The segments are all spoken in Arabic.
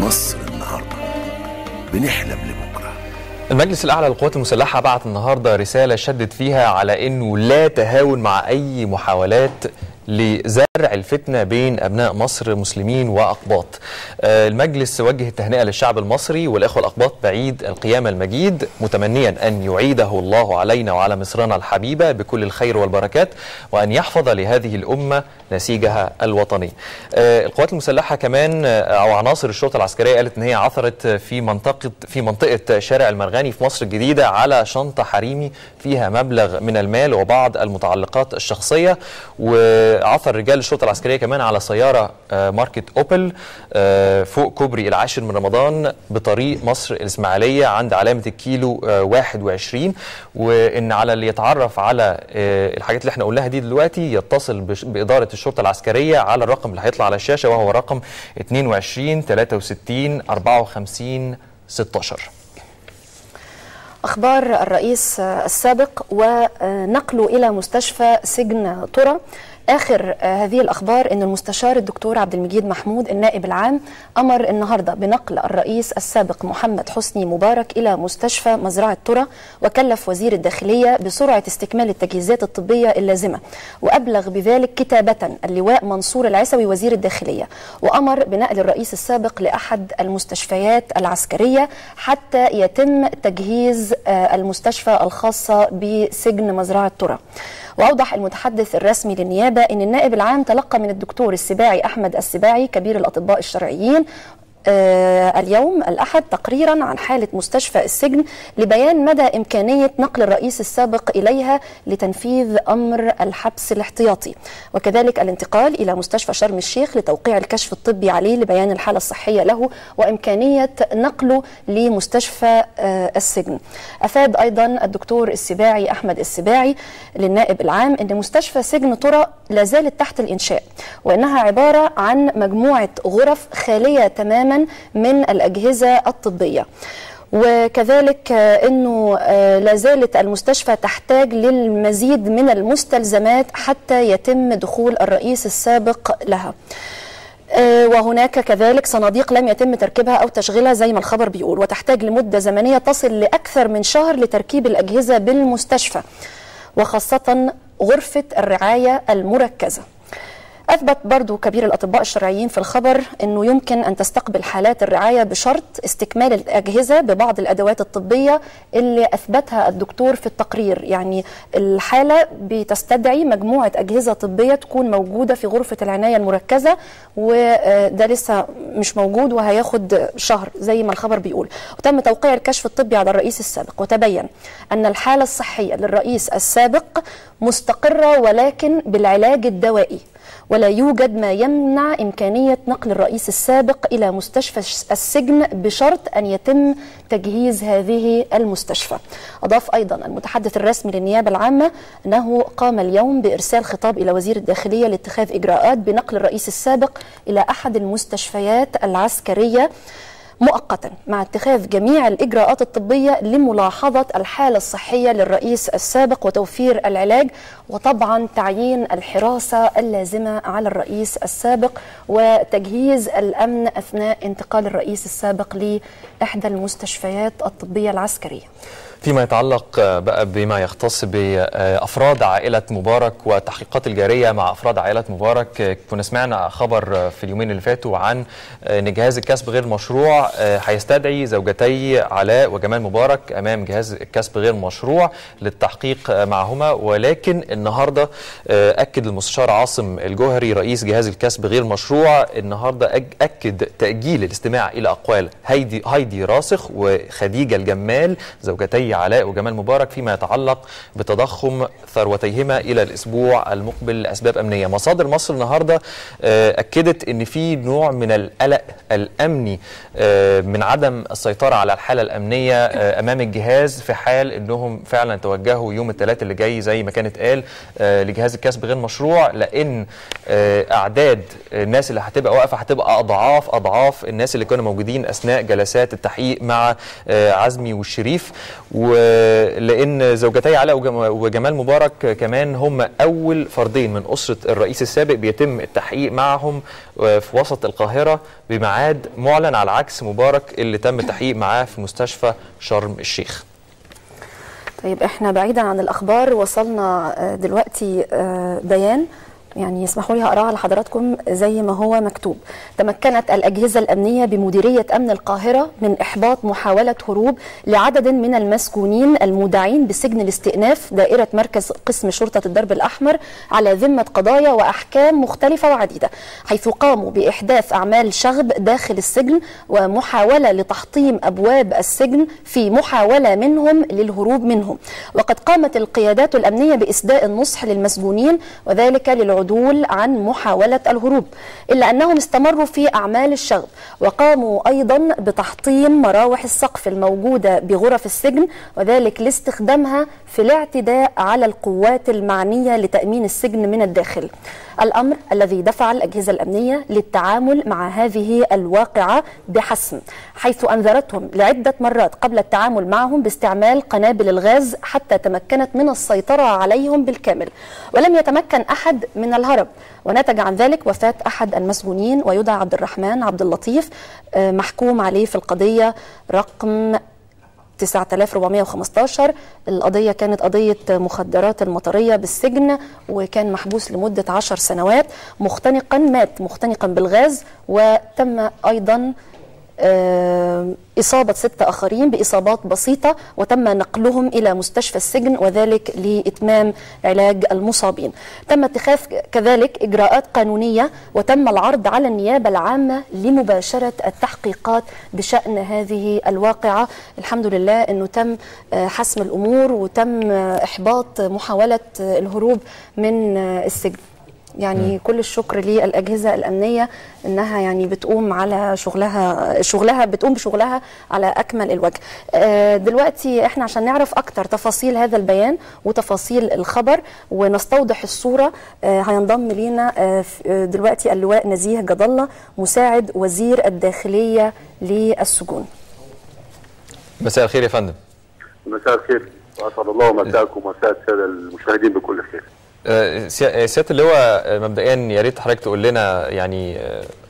مصر النهارده. بنحلم لبكرة. المجلس الأعلى للقوات المسلحة بعت النهاردة رسالة شدد فيها على أنه لا تهاون مع أي محاولات لزرع الفتنة بين أبناء مصر مسلمين وأقباط. آه، المجلس وجه التهنئة للشعب المصري والإخوة الأقباط بعيد القيامة المجيد متمنيا أن يعيده الله علينا وعلى مصرنا الحبيبة بكل الخير والبركات وأن يحفظ لهذه الأمة نسيجها الوطني. آه، القوات المسلحة كمان آه، أو عناصر الشرطة العسكرية قالت أن هي عثرت في منطقة في منطقة شارع المرغني في مصر الجديدة على شنطة حريمي فيها مبلغ من المال وبعض المتعلقات الشخصية وعثر رجال الشرطة العسكرية كمان على سيارة آه، ماركة أوبل آه، فوق كوبري العاشر من رمضان بطريق مصر الإسماعيلية عند علامة الكيلو آه، 21 وإن على اللي يتعرف على آه، الحاجات اللي إحنا قلناها دي دلوقتي يتصل بإدارة الشرطة العسكرية على الرقم اللي هيطلع على الشاشة وهو رقم 22 63 54 16 أخبار الرئيس السابق ونقله إلى مستشفى سجن ترى آخر هذه الأخبار أن المستشار الدكتور عبد المجيد محمود النائب العام أمر النهاردة بنقل الرئيس السابق محمد حسني مبارك إلى مستشفى مزرعة ترى وكلف وزير الداخلية بسرعة استكمال التجهيزات الطبية اللازمة وأبلغ بذلك كتابة اللواء منصور العسوي وزير الداخلية وأمر بنقل الرئيس السابق لأحد المستشفيات العسكرية حتى يتم تجهيز آه، المستشفى الخاصة بسجن مزرعة ترى. واوضح المتحدث الرسمي للنيابة إن النائب العام تلقى من الدكتور السباعي أحمد السباعي كبير الأطباء الشرعيين اليوم الأحد تقريرا عن حالة مستشفى السجن لبيان مدى إمكانية نقل الرئيس السابق إليها لتنفيذ أمر الحبس الاحتياطي. وكذلك الانتقال إلى مستشفى شرم الشيخ لتوقيع الكشف الطبي عليه لبيان الحالة الصحية له وإمكانية نقله لمستشفى آه السجن. أفاد أيضا الدكتور السباعي أحمد السباعي للنائب العام أن مستشفى سجن ترى لا زالت تحت الإنشاء وأنها عبارة عن مجموعة غرف خالية تماما من الأجهزة الطبية وكذلك آه، إنه آه، لا زالت المستشفى تحتاج للمزيد من المستلزمات حتى يتم دخول الرئيس السابق لها. آه، وهناك كذلك صناديق لم يتم تركيبها أو تشغيلها زي ما الخبر بيقول وتحتاج لمدة زمنية تصل لأكثر من شهر لتركيب الأجهزة بالمستشفى وخاصة غرفة الرعاية المركزة. أثبت برضو كبير الأطباء الشرعيين في الخبر أنه يمكن أن تستقبل حالات الرعاية بشرط استكمال الأجهزة ببعض الأدوات الطبية اللي أثبتها الدكتور في التقرير. يعني الحالة بتستدعي مجموعة أجهزة طبية تكون موجودة في غرفة العناية المركزة وده لسه مش موجود وهياخد شهر زي ما الخبر بيقول. وتم توقيع الكشف الطبي على الرئيس السابق. وتبين أن الحالة الصحية للرئيس السابق مستقرة ولكن بالعلاج الدوائي. ولا يوجد ما يمنع إمكانية نقل الرئيس السابق إلى مستشفى السجن بشرط أن يتم تجهيز هذه المستشفى. أضاف أيضا المتحدث الرسمي للنيابة العامة أنه قام اليوم بإرسال خطاب إلى وزير الداخلية لاتخاذ إجراءات بنقل الرئيس السابق إلى أحد المستشفيات العسكرية. مؤقتا مع اتخاذ جميع الإجراءات الطبية لملاحظة الحالة الصحية للرئيس السابق وتوفير العلاج وطبعا تعيين الحراسة اللازمة على الرئيس السابق وتجهيز الأمن أثناء انتقال الرئيس السابق لإحدى المستشفيات الطبية العسكرية. فيما يتعلق بقى بما يختص بأفراد عائلة مبارك والتحقيقات الجارية مع أفراد عائلة مبارك كنا سمعنا خبر في اليومين اللي فاتوا عن ان جهاز الكسب غير مشروع آه، هيستدعي زوجتي علاء وجمال مبارك أمام جهاز الكسب غير مشروع للتحقيق معهما ولكن النهارده آه، أكد المستشار عاصم الجوهري رئيس جهاز الكسب غير مشروع النهارده أكد تأجيل الاستماع إلى أقوال هيدي هايدي راسخ وخديجة الجمال زوجتي علاء وجمال مبارك فيما يتعلق بتضخم ثروتيهما إلى الأسبوع المقبل لأسباب أمنية. مصادر مصر النهارده آه، أكدت إن في نوع من القلق الأمني من عدم السيطرة على الحالة الأمنية آه، أمام الجهاز في حال إنهم فعلا توجهوا يوم الثلاث اللي جاي زي ما كانت قال آه، لجهاز الكسب غير مشروع لأن آه، أعداد الناس اللي هتبقى واقفة هتبقى أضعاف أضعاف الناس اللي كانوا موجودين أثناء جلسات التحقيق مع عزمي والشريف. ولان زوجتي علاء وجم- وجمال مبارك كمان هم أول فردين من أسرة الرئيس السابق بيتم التحقيق معهم في وسط القاهرة بميعاد معلن على عكس مبارك اللي تم التحقيق معاه في مستشفى شرم الشيخ. طيب إحنا بعيدا عن الأخبار وصلنا آه، دلوقتي آه، بيان يعني يسمحوا لي هقراه لحضراتكم زي ما هو مكتوب. تمكنت الأجهزة الأمنية بمديرية أمن القاهرة من إحباط محاولة هروب لعدد من المسجونين المودعين بسجن الاستئناف دائرة مركز قسم شرطة الدرب الأحمر على ذمة قضايا وأحكام مختلفة وعديدة حيث قاموا بإحداث أعمال شغب داخل السجن ومحاولة لتحطيم أبواب السجن في محاولة منهم للهروب منهم. وقد قامت القيادات الأمنية بإسداء النصح للمسجونين وذلك للعدول عن محاولة الهروب إلا أنهم استمروا في أعمال الشغب وقاموا أيضا بتحطيم مراوح السقف الموجودة بغرف السجن وذلك لاستخدامها في الاعتداء على القوات المعنية لتأمين السجن من الداخل. الأمر الذي دفع الأجهزة الأمنية للتعامل مع هذه الواقعة بحسم حيث أنذرتهم لعدة مرات قبل التعامل معهم باستعمال قنابل الغاز حتى تمكنت من السيطرة عليهم بالكامل. ولم يتمكن أحد من الهرب. ونتج عن ذلك وفاة أحد المسجونين ويدعى عبد الرحمن عبد اللطيف آه، محكوم عليه في القضية رقم 9415 القضية كانت قضية مخدرات المطرية بالسجن وكان محبوس لمدة عشر سنوات. مختنقا مات مختنقا بالغاز وتم أيضا إصابة ستة آخرين بإصابات بسيطة وتم نقلهم إلى مستشفى السجن وذلك لإتمام علاج المصابين. تم اتخاذ كذلك إجراءات قانونية وتم العرض على النيابة العامة لمباشرة التحقيقات بشأن هذه الواقعة. الحمد لله أنه تم آه، حسم الأمور وتم آه، إحباط محاولة آه، الهروب من آه، السجن. يعني كل الشكر للأجهزة الأمنية إنها يعني بتقوم على شغلها شغلها بتقوم بشغلها على أكمل الوجه. آه، دلوقتي إحنا عشان نعرف أكتر تفاصيل هذا البيان وتفاصيل الخبر ونستوضح الصورة آه، هينضم لينا آه، دلوقتي اللواء نزيه جد الله مساعد وزير الداخلية للسجون. مساء الخير يا فندم. مساء الخير. وأسعد الله مساءكم ومساء السادة المشاهدين بكل خير. آه، آه، سيادة اللواء آه، مبدئيا يا ريت حضرتك تقول لنا يعني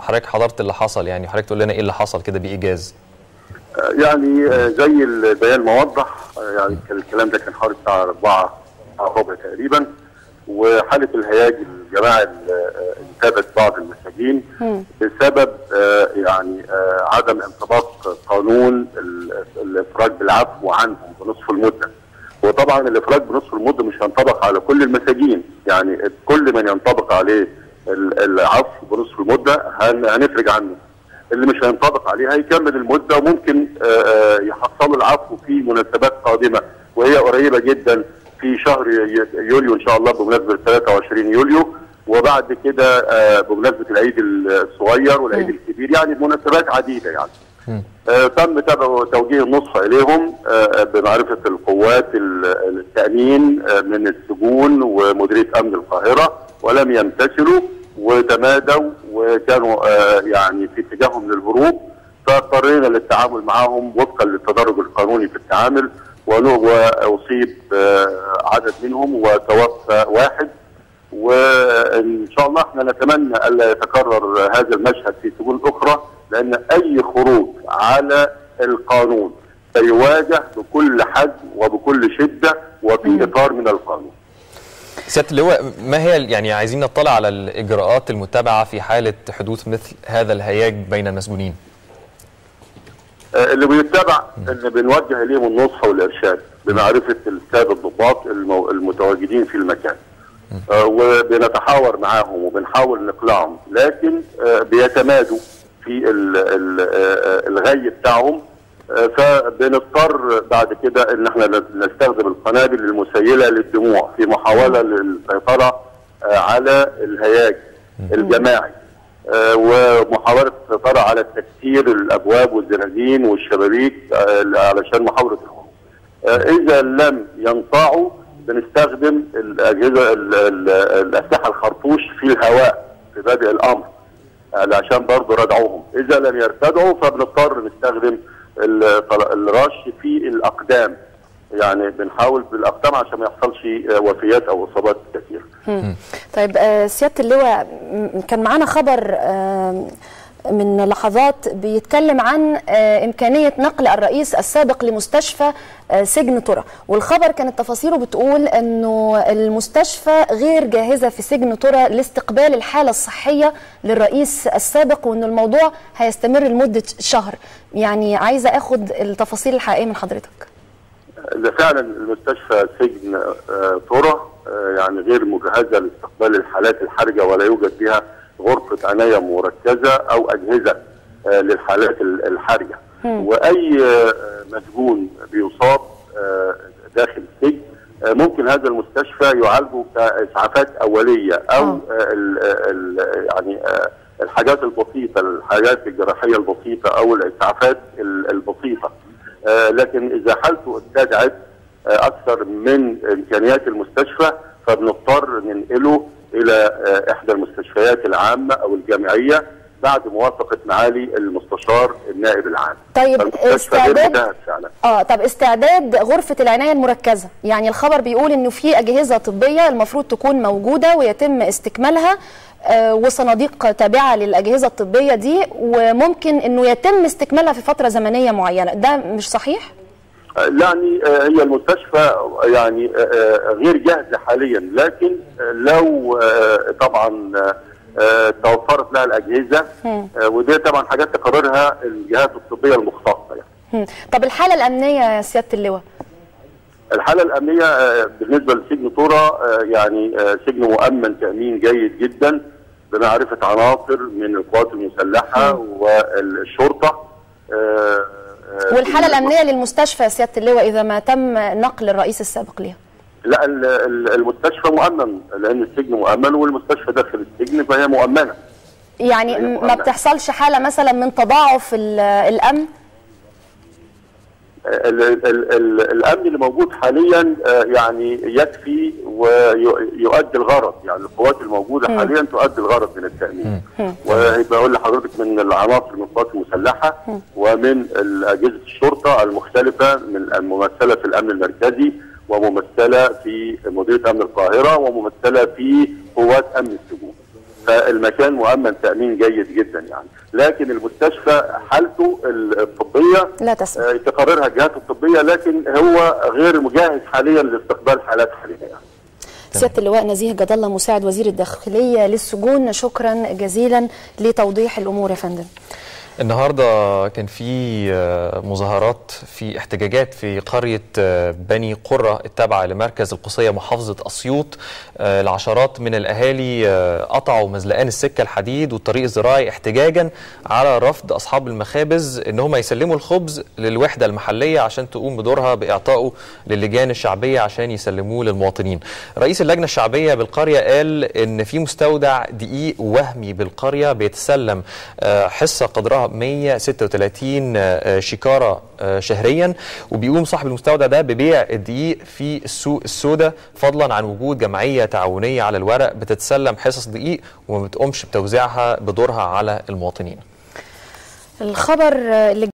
حضرتك حضرت اللي حصل يعني حضرتك تقول لنا إيه اللي حصل كده بإيجاز يعني زي البيان ما وضح آه، يعني الكلام ده كان حوالي الساعة 4 ربع تقريبا وحالة الهياج الجماعي اللي انتابت بعض المساجين بسبب يعني عدم انطباق قانون ال- الإفراج بالعفو عنهم بنصف المدة. وطبعا الإفراج بنصف المده مش هينطبق على كل المساجين. يعني كل من ينطبق عليه ال- العفو بنصف المده هن- هنفرج عنه. اللي مش هينطبق عليه هيكمل المده وممكن يحصلوا العفو في مناسبات قادمة. وهي قريبة جدا في شهر يوليو إن شاء الله بمناسبة 23 يوليو. وبعد كده بمناسبة العيد الصغير والعيد الكبير. يعني مناسبات عديدة يعني. تم تبع توجيه النصح إليهم آه، بمعرفة القوات ال- التأمين آه، من السجون ومديرية أمن القاهرة ولم يمتثلوا وتمادوا وكانوا آه، يعني في اتجاههم للهروب فاضطرينا للتعامل معهم وفقا للتدرج القانوني في التعامل وأصيب آه، عدد منهم وتوفى واحد. وإن شاء الله إحنا نتمنى ألا يتكرر هذا المشهد في سجون أخرى لأن أي خروج على القانون سيواجه بكل حجم وبكل شدة وفي إطار من القانون. سيادة اللواء ما هي يعني عايزين نطلع على الإجراءات المتبعه في حالة حدوث مثل هذا الهياج بين المسجونين آه، اللي بيتبع ان بنوجه اليهم النصح والإرشاد بمعرفة الساده الضباط المو- المتواجدين في المكان. آه، وبنتحاور معاهم وبنحاول نقلعهم. لكن آه، بيتمادوا في آه، الغي بتاعهم. فبنضطر بعد كده إن إحنا نستخدم القنابل المسيلة للدموع في محاولة للسيطرة على الهياج الجماعي. ومحاولة السيطرة على تكسير الأبواب والزنازين والشبابيك علشان محاولة الهروب. آه، إذا لم ينطعوا بنستخدم الأجهزة ال- ال- الأسلحة الخرطوش في الهواء في بادئ الأمر عشان برضه ردعوهم. إذا لم يرتدعوا فبنضطر نستخدم الرش في الأقدام. يعني بنحاول بالأقدام عشان ما يحصلش آه، وفيات أو إصابات كثيرة. طيب آه، سيادة اللواء كان معانا خبر آه، من لحظات بيتكلم عن آه، إمكانية نقل الرئيس السابق لمستشفى آه، سجن ترى والخبر كانت تفاصيله بتقول أنه المستشفى غير جاهزة في سجن ترى لاستقبال الحالة الصحية للرئيس السابق وأن الموضوع هيستمر لمدة شهر. يعني عايزة أخد التفاصيل الحقيقية من حضرتك. ده فعلا المستشفى سجن آه، ترى يعني غير مجهزة لاستقبال الحالات الحرجة ولا يوجد فيها غرفة عناية مركزة أو أجهزة آه، للحالات ال- الحرجه وأي آه، مسجون بيصاب آه، داخل السجن ممكن هذا المستشفى يعالجه كإسعافات أولية أو آه. آه، ال- ال- يعني الحاجات البسيطة الحاجات الجراحية البسيطة أو الإسعافات ال- البسيطة. لكن إذا حالته استدعت أكثر من إمكانيات المستشفى فبنضطر ننقله إلى إحدى المستشفيات. العامة أو الجامعية بعد موافقة معالي المستشار النائب العام. طيب استعداد. آه طب استعداد غرفة العناية المركزة يعني الخبر بيقول إنه في أجهزة طبية المفروض تكون موجودة ويتم استكمالها آه وصناديق تابعة للأجهزة الطبية دي وممكن إنه يتم استكمالها في فترة زمنية معينة ده مش صحيح؟ يعني هي المستشفى يعني آه، آه، غير جاهزة حاليا. لكن لو طبعا توفرت لها الأجهزة ودي طبعا حاجات تقررها الجهات الطبية المختصة يعني. طب الحالة الأمنية يا سيادة اللواء؟ الحالة الأمنية بالنسبة لسجن طورة آه، يعني سجن مؤمن تأمين جيد جدا بمعرفة عناصر من القوات المسلحة والشرطة آه، والحالة في- الأمنية للمستشفى يا سيادة اللواء إذا ما تم نقل الرئيس السابق ليها؟ لا ال- ال- المستشفى مؤمن لأن السجن مؤمن والمستشفى داخل السجن فهي مؤمنة. يعني ما. بتحصلش حالة مثلا من تضاعف ال- الأمن؟ ال- ال- ال- الأمن اللي موجود حاليا آه، يعني يكفي ويؤدي الغرض. يعني القوات الموجودة حاليا تؤدي الغرض من التأمين. ويبقى أقول لحضرتك من العناصر من القوات المسلحه ومن اجهزه الشرطة المختلفة من الممثلة في الأمن المركزي وممثلة في مديرية أمن القاهرة وممثلة في قوات أمن السجون. فالمكان مؤمن تأمين جيد جدا يعني. لكن المستشفى حالته الطبية لا تسمح. آه، تقررها الجهات الطبية لكن هو غير مجهز حاليا لاستقبال حالات حالية يعني. سيادة اللواء نزيه جد الله مساعد وزير الداخلية للسجون شكرا جزيلا لتوضيح الأمور يا فندم. النهارده كان في آه، مظاهرات في احتجاجات في قرية آه، بني قرة التابعة لمركز القصية محافظة أسيوط آه، العشرات من الأهالي قطعوا مزلقان السكة الحديد والطريق الزراعي احتجاجا على رفض أصحاب المخابز إن هم يسلموا الخبز للوحدة المحلية عشان تقوم بدورها بإعطائه للجان الشعبية عشان يسلموه للمواطنين. رئيس اللجنة الشعبية بالقرية قال إن في مستودع دقيق وهمي بالقرية بيتسلم حصة قدرها 136 آه، شكاره آه، شهريا وبيقوم صاحب المستودع ده ببيع الدقيق في السوق السوداء فضلا عن وجود جمعية تعاونية على الورق بتتسلم حصص دقيق وما بتقومش بتوزيعها بدورها على المواطنين. الخبر اللي